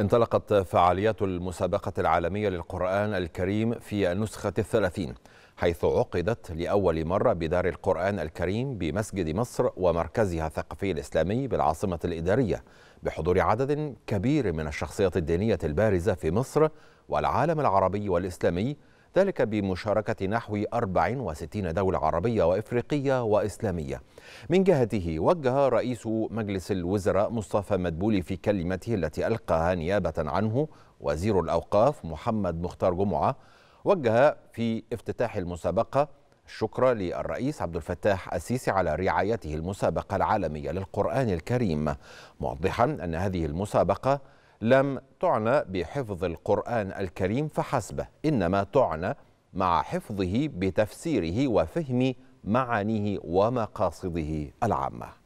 انطلقت فعاليات المسابقة العالمية للقرآن الكريم في النسخة الثلاثين حيث عقدت لأول مرة بدار القرآن الكريم بمسجد مصر ومركزها الثقافي الإسلامي بالعاصمة الإدارية بحضور عدد كبير من الشخصيات الدينية البارزة في مصر والعالم العربي والإسلامي ذلك بمشاركة نحو 64 دولة عربية وإفريقية وإسلامية. من جهته وجه رئيس مجلس الوزراء مصطفى مدبولي في كلمته التي ألقاها نيابة عنه وزير الأوقاف محمد مختار جمعة. وجه في افتتاح المسابقة الشكر للرئيس عبد الفتاح السيسي على رعايته المسابقة العالمية للقرآن الكريم موضحا أن هذه المسابقة لم تعنى بحفظ القرآن الكريم فحسب إنما تعنى مع حفظه بتفسيره وفهم معانيه ومقاصده العامة.